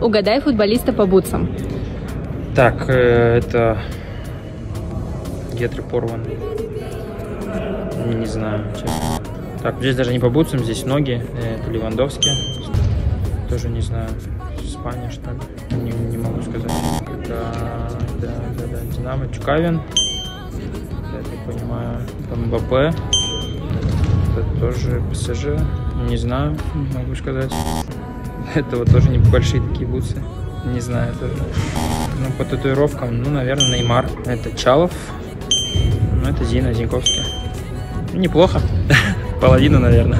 Угадай футболиста по бутсам. Так, э, это... Гетри порван. Не, знаю, честно. Так, здесь даже не по бутсам, здесь ноги. Э, Это Левандовский. Тоже не знаю. Испания, что ли? Не, не могу сказать. Да, да, да, да. Динамо, Чукавин. Я так понимаю. МБП. Это тоже ПСЖ. Не знаю, могу сказать. Это вот тоже небольшие такие бутсы. Не знаю тоже. Ну, по татуировкам, ну, наверное, Неймар. Это Чалов. Ну, это Зина Зиньковский. Неплохо. Половина, наверное.